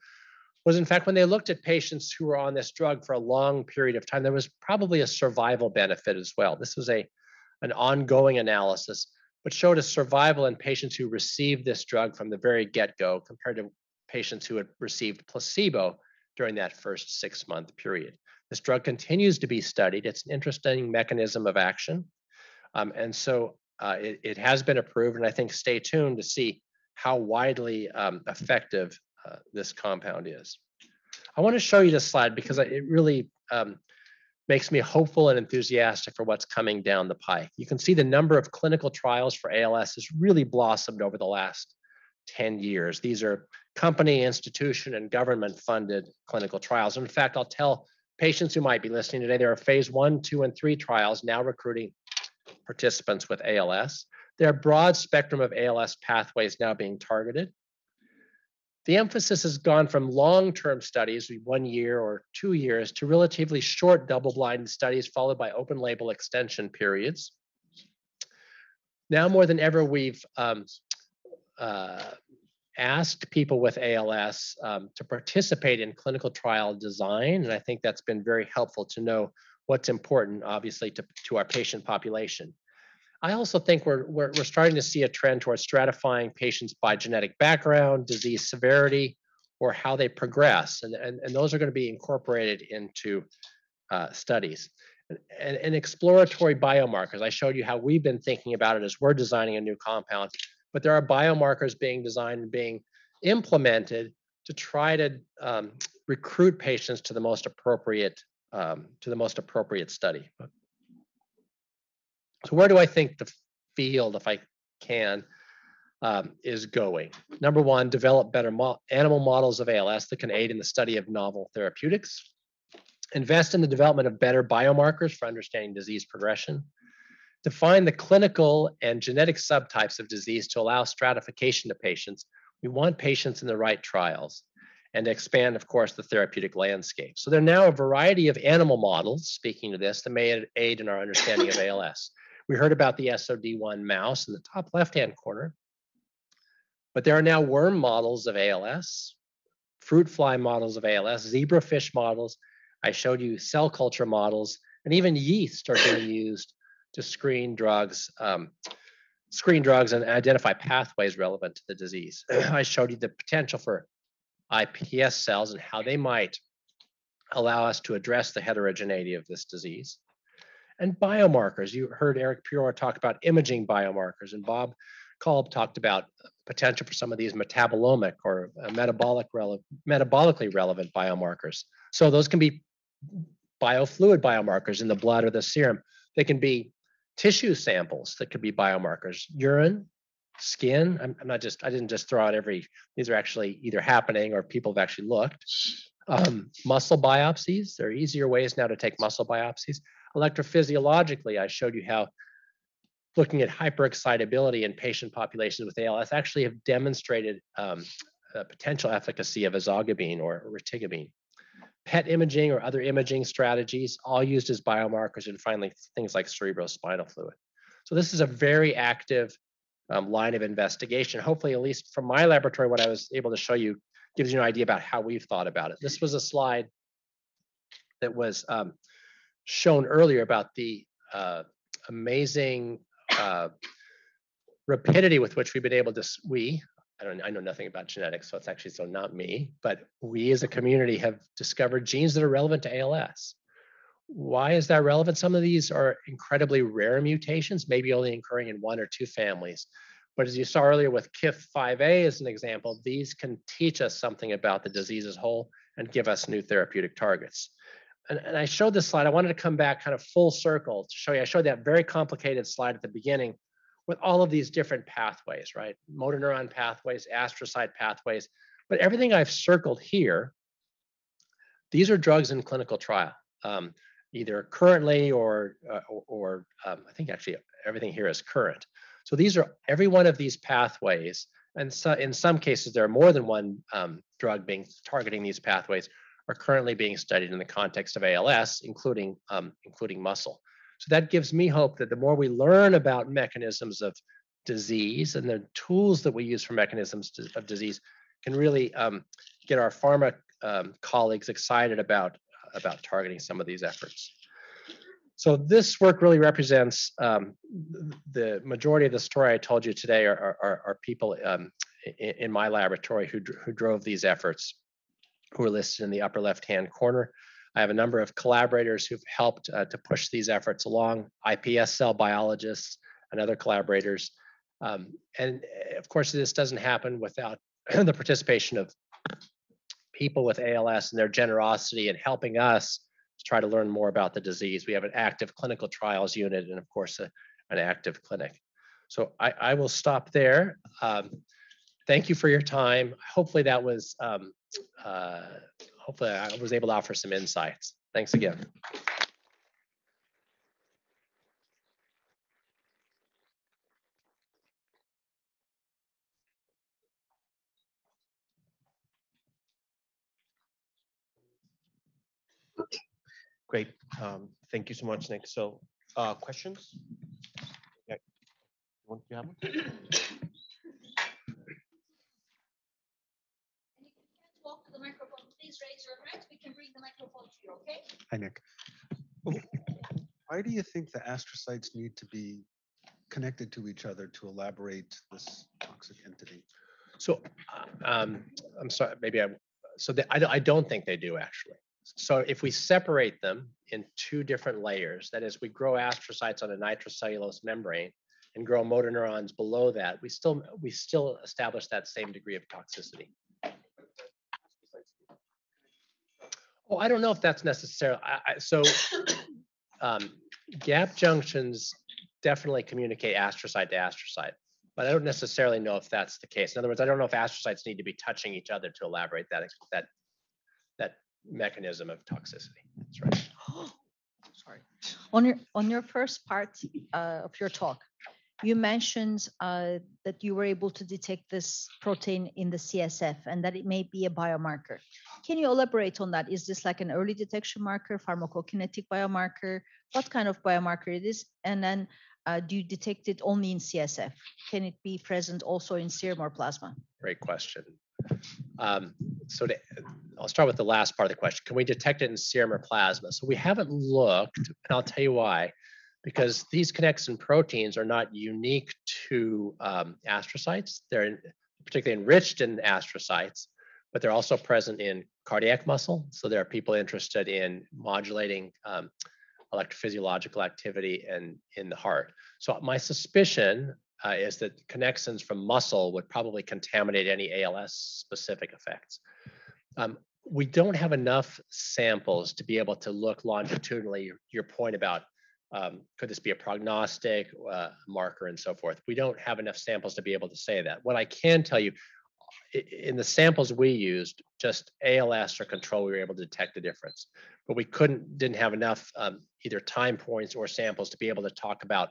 was in fact when they looked at patients who were on this drug for a long period of time, there was probably a survival benefit as well. This was a an ongoing analysis, but showed a survival in patients who received this drug from the very get-go compared to patients who had received placebo during that first six-month period. This drug continues to be studied. It's an interesting mechanism of action. Um, and so uh, it, it, has been approved, and I think stay tuned to see how widely um, effective uh, this compound is. I want to show you this slide because it really um, makes me hopeful and enthusiastic for what's coming down the pike. You can see the number of clinical trials for ALS has really blossomed over the last 10 years. These are company, institution, and government funded clinical trials. In fact, I'll tell patients who might be listening today, there are phase one, two, and three trials now recruiting participants with ALS. There are broad spectrum of ALS pathways now being targeted. The emphasis has gone from long-term studies, one year or two years, to relatively short double-blind studies followed by open label extension periods. Now more than ever, we've um, uh, asked people with ALS um, to participate in clinical trial design. And I think that's been very helpful to know what's important, obviously, to, to our patient population. I also think we're, we're, we're starting to see a trend towards stratifying patients by genetic background, disease severity, or how they progress. And, and, and those are going to be incorporated into uh, studies. And, and, exploratory biomarkers. I showed you how we've been thinking about it as we're designing a new compound but there are biomarkers being designed and being implemented to try to um, recruit patients to the most appropriate um, to the most appropriate study. So where do I think the field, if I can, um, is going? Number one, develop better mo animal models of ALS that can aid in the study of novel therapeutics. Invest in the development of better biomarkers for understanding disease progression define the clinical and genetic subtypes of disease to allow stratification to patients. We want patients in the right trials and expand, of course, the therapeutic landscape. So there are now a variety of animal models, speaking to this, that may aid in our understanding of ALS. We heard about the SOD1 mouse in the top left-hand corner, but there are now worm models of ALS, fruit fly models of ALS, zebrafish models. I showed you cell culture models, and even yeast are being used to screen drugs, um, screen drugs and identify pathways relevant to the disease. I showed you the potential for iPS cells and how they might allow us to address the heterogeneity of this disease. And biomarkers, you heard Erik Pioro talk about imaging biomarkers, and Bob Kolb talked about potential for some of these metabolomic or uh, metabolic rele metabolically relevant biomarkers. So those can be biofluid biomarkers in the blood or the serum. They can be tissue samples that could be biomarkers, urine, skin. I'm, I'm, not just, I didn't just throw out every, these are actually either happening or people have actually looked. Um, muscle biopsies, there are easier ways now to take muscle biopsies. Electrophysiologically, I showed you how looking at hyperexcitability in patient populations with ALS actually have demonstrated um, potential efficacy of ezogabine or retigabine. PET imaging or other imaging strategies, all used as biomarkers, and finally, things like cerebrospinal fluid. So this is a very active um, line of investigation. Hopefully, at least from my laboratory, what I was able to show you gives you an idea about how we've thought about it. This was a slide that was um, shown earlier about the uh, amazing uh, rapidity with which we've been able to, we, I don't, I know nothing about genetics, so it's actually so not me, but we as a community have discovered genes that are relevant to ALS. Why is that relevant? Some of these are incredibly rare mutations, maybe only occurring in one or two families. But as you saw earlier with KIF5A as an example, these can teach us something about the disease as whole and give us new therapeutic targets. And, and I showed this slide, I wanted to come back kind of full circle to show you, I showed that very complicated slide at the beginning with all of these different pathways, right? Motor neuron pathways, astrocyte pathways, but everything I've circled here, these are drugs in clinical trial, um, either currently or, uh, or, or um, I think actually everything here is current. So these are every one of these pathways, and so in some cases there are more than one um, drug being targeting these pathways are currently being studied in the context of ALS, including um, including muscle. So that gives me hope that the more we learn about mechanisms of disease and the tools that we use for mechanisms of disease can really um, get our pharma um, colleagues excited about, about targeting some of these efforts. So this work really represents um, the majority of the story I told you today are, are, are people um, in, in, my laboratory who, who drove these efforts, who are listed in the upper left-hand corner. I have a number of collaborators who've helped uh, to push these efforts along, iPS cell biologists and other collaborators. Um, and eh, of course, this doesn't happen without the participation of people with ALS and their generosity in helping us to try to learn more about the disease. We have an active clinical trials unit and of course a, an active clinic. So I, I will stop there. Um, thank you for your time. Hopefully that was um, uh, hopefully I was able to offer some insights. Thanks again. Great. Um, thank you so much, Nick. So, uh, questions? Yeah. Want to have one? please raise your hand. We can bring the microphone to you, okay? Hi, Nick. Why do you think the astrocytes need to be connected to each other to elaborate this toxic entity? So um, I'm sorry, maybe I, so the, I, I don't think they do actually. So if we separate them in two different layers, that is we grow astrocytes on a nitrocellulose membrane and grow motor neurons below that, we still we still establish that same degree of toxicity. Oh, I don't know if that's necessarily, I, I, so um, gap junctions definitely communicate astrocyte to astrocyte, but I don't necessarily know if that's the case. In other words, I don't know if astrocytes need to be touching each other to elaborate that, that, that mechanism of toxicity. That's right. Sorry. On your, on your first part uh, of your talk, you mentioned uh, that you were able to detect this protein in the CSF and that it may be a biomarker. Can you elaborate on that? Is this like an early detection marker, pharmacokinetic biomarker? What kind of biomarker it is? And then uh, do you detect it only in CSF? Can it be present also in serum or plasma? Great question. Um, so to, I'll start with the last part of the question. Can we detect it in serum or plasma? So we haven't looked, and I'll tell you why. Because these connexin proteins are not unique to um, astrocytes. They're particularly enriched in astrocytes, but they're also present in cardiac muscle. So there are people interested in modulating um, electrophysiological activity and in the heart. So my suspicion uh, is that connexins from muscle would probably contaminate any ALS specific effects. Um, we don't have enough samples to be able to look longitudinally, your, your point about um, could this be a prognostic uh, marker and so forth. We don't have enough samples to be able to say that. What I can tell you, in the samples we used, just ALS or control, we were able to detect the difference. But we couldn't, didn't have enough um, either time points or samples to be able to talk about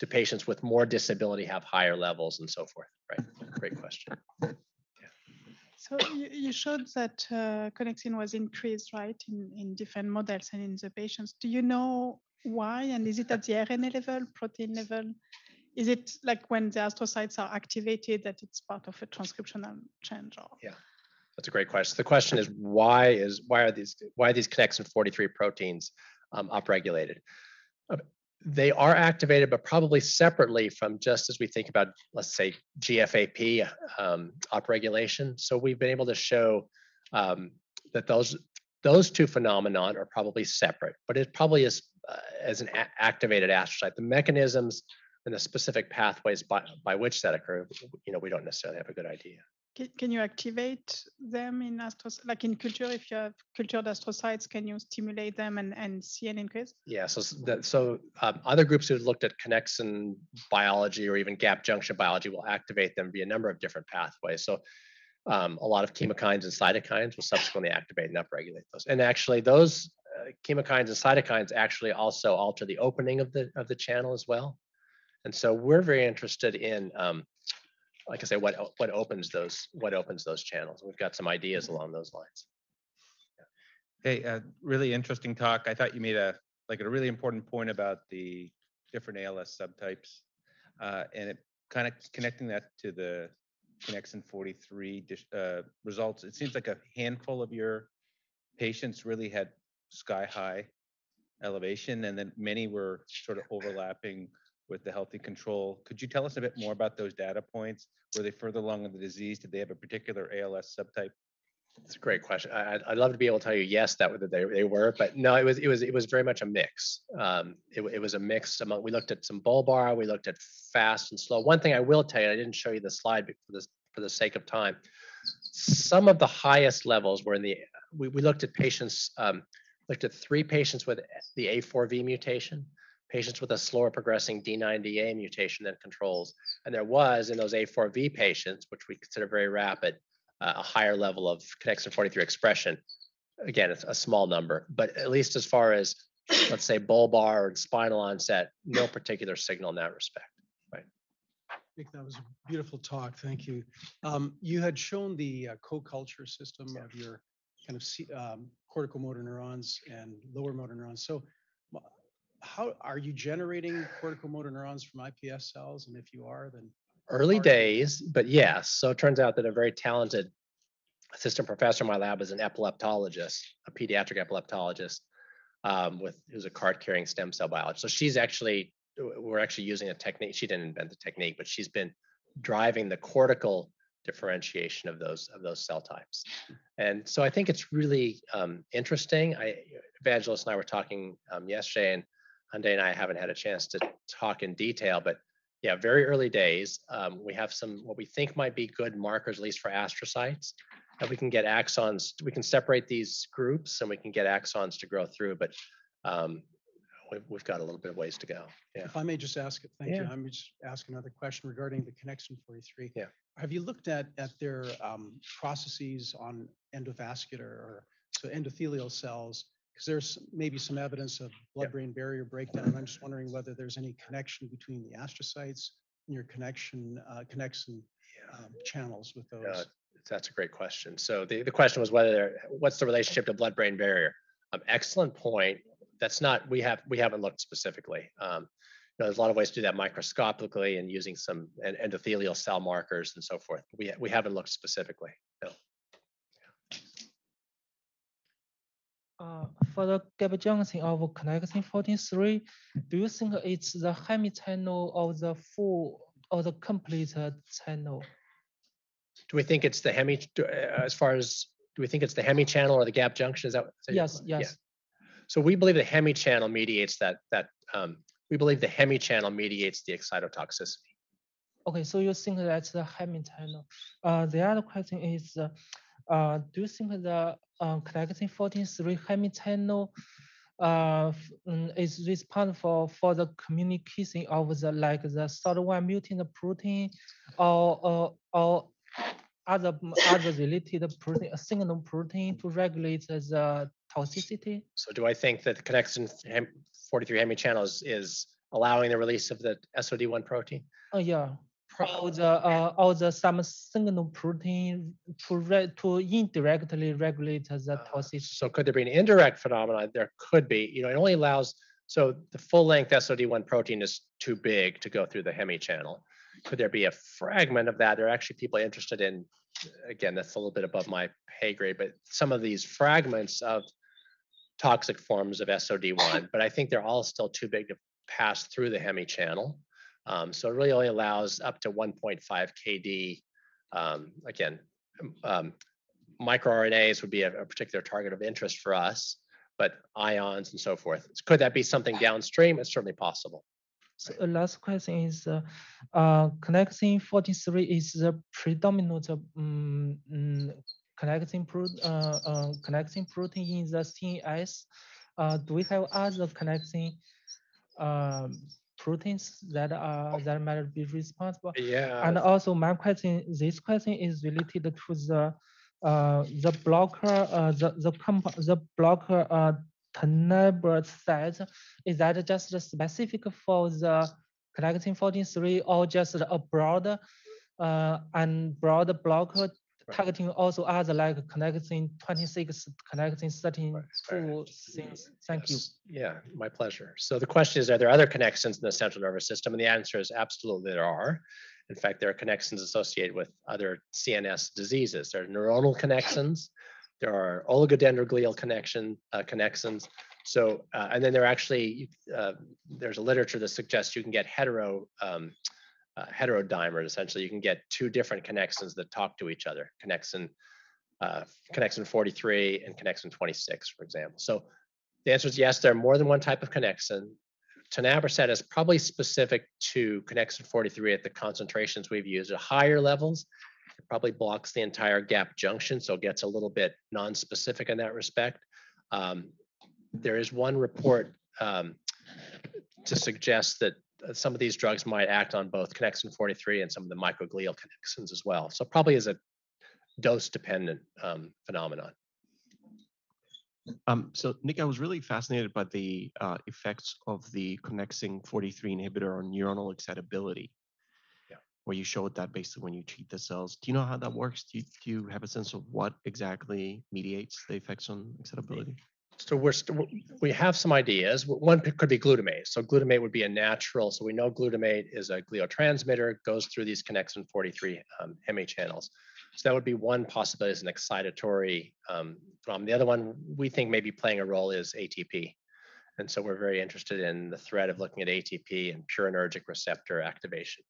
do patients with more disability have higher levels and so forth, right? Great question. So you, you showed that uh, connexin was increased, right, in, in different models and in the patients. Do you know why? And is it at the RNA level, protein level? Is it like when the astrocytes are activated that it's part of a transcriptional change? Or? Yeah, that's a great question. The question is why is why are these why are these connexin 43 proteins um, upregulated? Uh, they are activated, but probably separately from just as we think about, let's say, GFAP um, upregulation. So we've been able to show um, that those those two phenomenon are probably separate, but it probably is uh, as an activated astrocyte. The mechanisms and the specific pathways by, by which that occur, you know, we don't necessarily have a good idea. Can, can you activate them in astrocytes? Like in culture, if you have cultured astrocytes, can you stimulate them and, and see an increase? Yeah, so so um, other groups who've looked at connexin biology or even gap junction biology will activate them via a number of different pathways. So um, a lot of chemokines and cytokines will subsequently activate and upregulate those. And actually, those uh, chemokines and cytokines actually also alter the opening of the of the channel as well. And so we're very interested in um, like I say, what what opens those what opens those channels. We've got some ideas along those lines. Hey, uh, really interesting talk. I thought you made a like a really important point about the different ALS subtypes, uh, and it kind of connecting that to the connexin 43 uh, results. It seems like a handful of your patients really had sky high elevation, and then many were sort of overlapping with the healthy control. Could you tell us a bit more about those data points? Were they further along in the disease? Did they have a particular ALS subtype? It's a great question. I, would love to be able to tell you yes, that they, they were, but no, it was it was it was very much a mix. Um, it, it was a mix among. We looked at some bulbar, we looked at fast and slow. One thing I will tell you, I didn't show you the slide for this for the sake of time. Some of the highest levels were in the. We, we looked at patients. Um, looked at three patients with the A4V mutation patients with a slower progressing D90A mutation than controls. And there was in those A4V patients, which we consider very rapid, uh, a higher level of connexin 43 expression. Again, it's a small number, but at least as far as let's say bulbar or spinal onset, no particular signal in that respect. Right. Nick, that was a beautiful talk. Thank you. Um, you had shown the uh, co-culture system yeah. of your kind of um, cortical motor neurons and lower motor neurons. So how are you generating cortical motor neurons from iPS cells? And if you are, then early days, but yes. So it turns out that a very talented assistant professor in my lab is an epileptologist, a pediatric epileptologist, um, with who's a card-carrying stem cell biologist. So she's actually we're actually using a technique. She didn't invent the technique, but she's been driving the cortical differentiation of those of those cell types. And so I think it's really um, interesting. I Evangelos and I were talking um, yesterday, and Hande and I haven't had a chance to talk in detail, but yeah, very early days. Um, we have some what we think might be good markers, at least for astrocytes, that we can get axons. We can separate these groups and we can get axons to grow through, but um, we've, we've got a little bit of ways to go. Yeah. If I may just ask, thank Yeah. you. I'm just ask another question regarding the connexin 43. Yeah. Have you looked at at their um, processes on endovascular or so endothelial cells because there's maybe some evidence of blood-brain barrier breakdown. And I'm just wondering whether there's any connection between the astrocytes and your connection, uh, connection um, channels with Uh, those? That's a great question. So the, the question was whether, what's the relationship to blood-brain barrier? Um, excellent point. That's not, we have, we haven't looked specifically. Um, you know, there's a lot of ways to do that microscopically and using some en- endothelial cell markers and so forth. We, we haven't looked specifically. No. Uh, for the gap junction of connexin 43, do you think it's the hemi channel or the full or the complete uh, channel? Do we think it's the hemi, do- uh, as far as, do we think it's the hemi channel or the gap junction? Is that? is that your Yes, yeah. yes. So we believe the hemi channel mediates that, that, um, we believe the hemi channel mediates the excitotoxicity. Okay, so you think that's the hemi channel. Uh, the other question is, uh, do you think the uh, connexin 43 hemi channel uh, mm, is responsible for the communication of the like the SOD1 mutant protein or or, or other other related protein, a signal protein to regulate the toxicity? So do I think that the connexin 43 hemi channel is, is allowing the release of the SOD1 protein? Oh, yeah. Or the, uh, or the some signal protein to re, to indirectly regulate the Uh, toxicity. So could there be an indirect phenomenon? There could be, you know, it only allows, so the full length SOD1 protein is too big to go through the hemi channel. Could there be a fragment of that? There are actually people interested in, again, that's a little bit above my pay grade, but some of these fragments of toxic forms of SOD1, but I think they're all still too big to pass through the hemi channel. Um, so it really only allows up to 1.5 KD. Um, again, um, microRNAs would be a, a particular target of interest for us, but ions and so forth. Could that be something downstream? It's certainly possible. So uh, last question is, uh, uh, connexin 43 is the predominant um, connexin pro, uh, uh, connexin protein in the CNS. Do we have other connexin um, proteins that are that might be responsible? Yeah. And also my question, this question is related to the uh, the blocker, uh, the the comp the blocker uh, tonabersat. Is that just specific for the connexin 43 or just a broad uh, and broad blocker targeting also other like connexin 26, connexin 32 things? Thank you. Yeah, my pleasure. So the question is, are there other connexins in the central nervous system? And the answer is absolutely there are. In fact, there are connexins associated with other CNS diseases. There are neuronal connexins. There are oligodendroglial connexin uh, connexins. So, uh, and then there are actually uh, there's a literature that suggests you can get hetero um, uh, heterodimers. Essentially, you can get two different connexins that talk to each other. Connexin uh, connexin 43 and connexin 26, for example. So the answer is yes, there are more than one type of connexin. Tonabersat is probably specific to connexin 43 at the concentrations we've used at higher levels. It probably blocks the entire gap junction, so it gets a little bit non-specific in that respect. Um, there is one report um, to suggest that some of these drugs might act on both connexin 43 and some of the microglial connexins as well. So probably is a dose-dependent um, phenomenon. Um, so Nick, I was really fascinated by the uh, effects of the connexin 43 inhibitor on neuronal excitability. Yeah. Where you showed that basically when you treat the cells. Do you know how that works? Do you, do you have a sense of what exactly mediates the effects on excitability? So we're, st- we have some ideas. One could be glutamate. So glutamate would be a natural, so we know glutamate is a gliotransmitter, goes through these connexin 43 um, hemi channels. So that would be one possibility as an excitatory um, phenomenon. The other one we think may be playing a role is ATP. And so we're very interested in the threat of looking at ATP and purinergic receptor activation.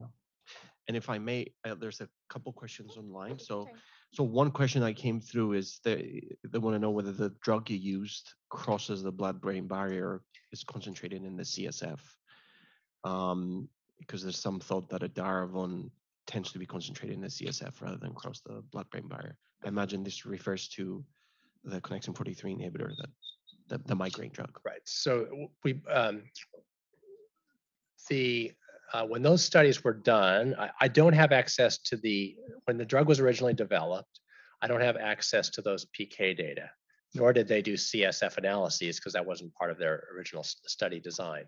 And if I may, uh, there's a couple questions online. So, Okay. So one question that came through is they, they want to know whether the drug you used crosses the blood-brain barrier, is concentrated in the CSF. Um, because there's some thought that edaravone tends to be concentrated in the CSF rather than cross the blood-brain barrier. I imagine this refers to the connexin 43 inhibitor, that the, the migraine drug. Right. So we, um, the, uh, when those studies were done, I, I don't have access to the, when the drug was originally developed, I don't have access to those PK data, nor did they do CSF analyses because that wasn't part of their original study design.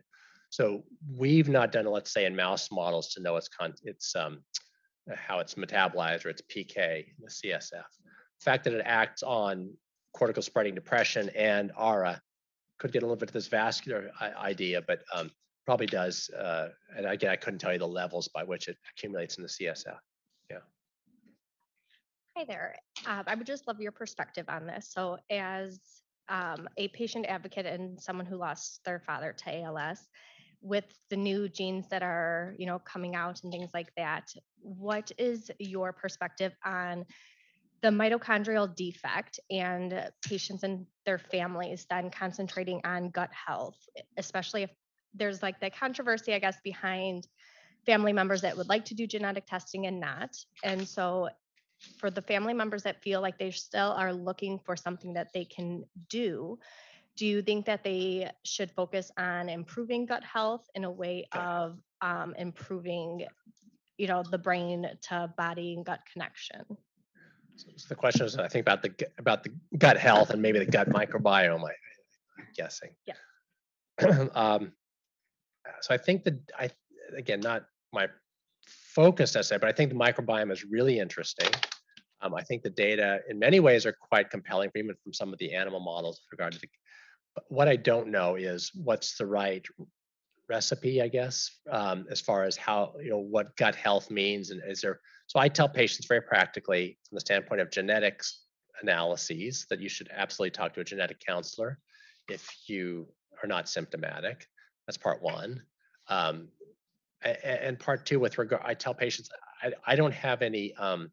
So we've not done, let's say, in mouse models to know its con, its um, how it's metabolized or its PK in the CSF. The fact that it acts on cortical spreading depression and ARA could get a little bit of this vascular idea, but um, probably does. Uh, and again, I couldn't tell you the levels by which it accumulates in the CSF. Yeah. Hi there. Um, I would just love your perspective on this. So, as um, a patient advocate and someone who lost their father to ALS, with the new genes that are, you know, coming out and things like that, what is your perspective on the mitochondrial defect and patients and their families then concentrating on gut health, especially if there's like the controversy, I guess, behind family members that would like to do genetic testing and not. And so for the family members that feel like they still are looking for something that they can do, do you think that they should focus on improving gut health in a way of um, improving, you know, the brain to body and gut connection? So the question is, I think about the about the gut health and maybe the gut microbiome. I, I'm guessing. Yeah. um, so I think that I again not my focus necessarily, but I think the microbiome is really interesting. Um, I think the data in many ways are quite compelling, even from some of the animal models with regard to the. But what I don't know is what's the right recipe, I guess, um, as far as how you know what gut health means, and is there. So I tell patients very practically, from the standpoint of genetics analyses, that you should absolutely talk to a genetic counselor if you are not symptomatic. That's part one. Um, a- a- and part two, with regard, I tell patients, I, I don't have any, um,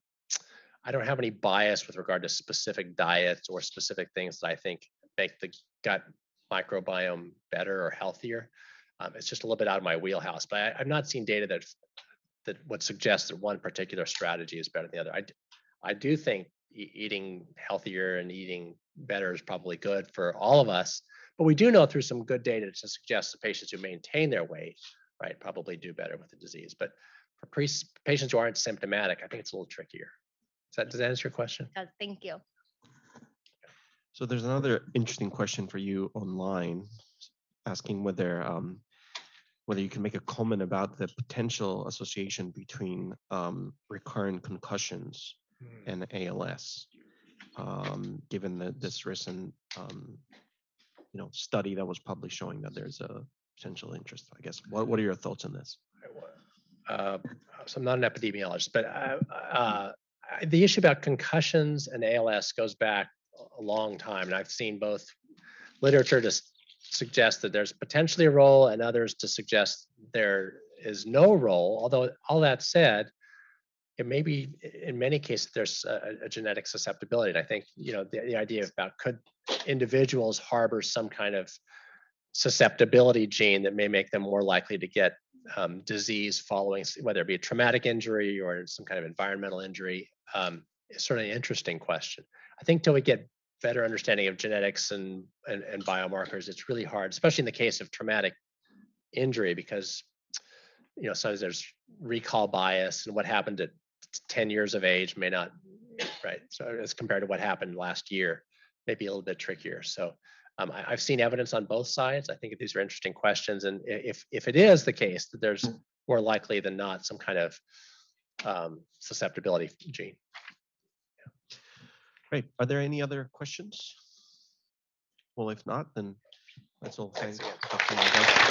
I don't have any bias with regard to specific diets or specific things that I think make the gut microbiome better or healthier. Um, it's just a little bit out of my wheelhouse, but I, I've not seen data that that would suggest that one particular strategy is better than the other. I, I do think eating healthier and eating better is probably good for all of us, but we do know through some good data to suggest the patients who maintain their weight, right, probably do better with the disease. But for pre- patients who aren't symptomatic, I think it's a little trickier. Does that, does that answer your question? Does thank you. So there's another interesting question for you online, asking whether um, whether you can make a comment about the potential association between um, recurrent concussions and ALS, um, given that this recent um, you know study that was published showing that there's a potential interest. I guess. What what are your thoughts on this? uh, so I'm not an epidemiologist, but uh, uh, I- the issue about concussions and ALS goes back a long time, and I've seen both literature to suggest that there's potentially a role, and others to suggest there is no role. Although all that said, it may be in many cases there's a, a genetic susceptibility. And I think you know the, the idea about could individuals harbor some kind of susceptibility gene that may make them more likely to get um, disease following, whether it be a traumatic injury or some kind of environmental injury, um, is certainly an interesting question. I think till we get better understanding of genetics and, and, and biomarkers, it's really hard, especially in the case of traumatic injury, because you know sometimes there's recall bias and what happened at 10 years of age may not, right? So as compared to what happened last year, maybe a little bit trickier. So um, I, I've seen evidence on both sides. I think these are interesting questions, and if if it is the case that there's more likely than not some kind of um, susceptibility gene. Great. Are there any other questions? Well, if not, then that's all. Thanks. Dr. Maragakis.